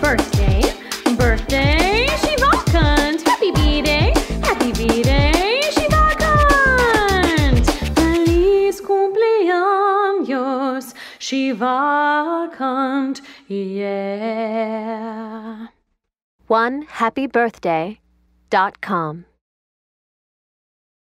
birthday, birthday, Shivakant. Happy birthday, happy B-Day, Shivakant. Feliz cumpleaños, Shivakant, yeah. One happy birthday dot com.